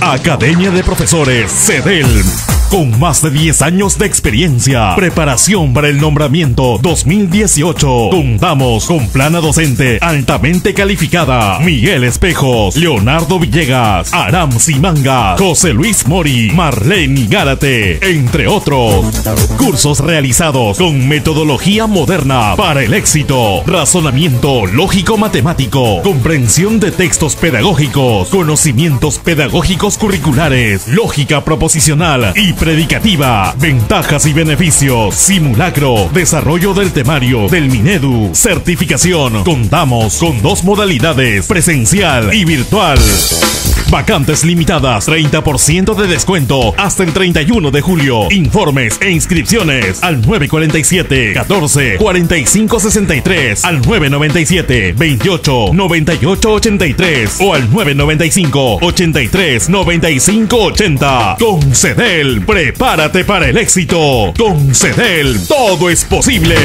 Academia de Profesores CEDEL. Con más de 10 años de experiencia. Preparación para el nombramiento 2018. Contamos con plana docente altamente calificada. Miguel Espejos, Leonardo Villegas, Aram Simanga, José Luis Mori, Marlene Gárate, entre otros. Cursos realizados con metodología moderna para el éxito. Razonamiento lógico-matemático. Comprensión de textos pedagógicos. Conocimientos pedagógicos curriculares. Lógica proposicional y predicativa, ventajas y beneficios, simulacro, desarrollo del temario del Minedu, certificación. Contamos con dos modalidades, presencial y virtual. Vacantes limitadas, 30% de descuento hasta el 31 de julio. Informes e inscripciones al 947 14 45 63 al 997 28 98 83 o al 995 83 95 80. Con Cedel, prepárate para el éxito. Con Cedel, todo es posible.